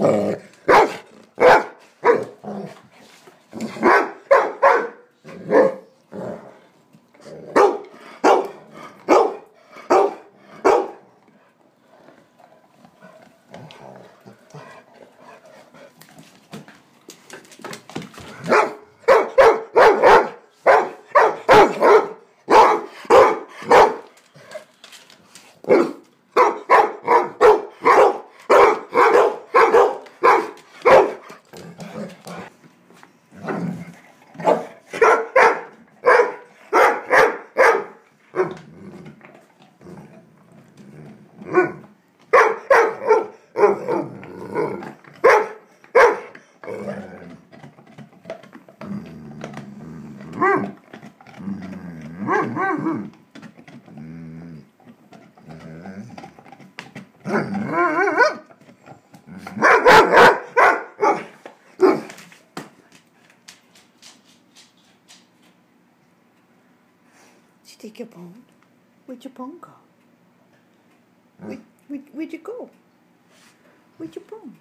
Huh? Take your bone? Where'd your bone go? Where, where, where'd you go? Where'd your bone?